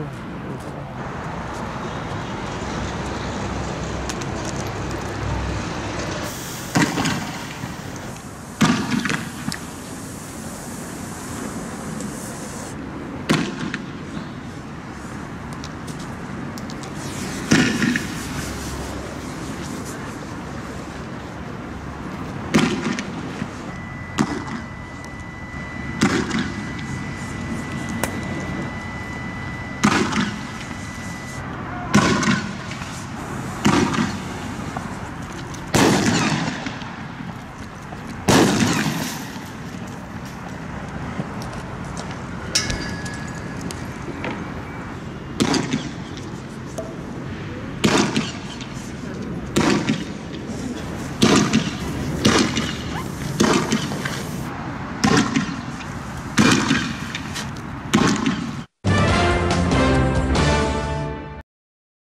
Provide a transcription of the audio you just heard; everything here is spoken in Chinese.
对，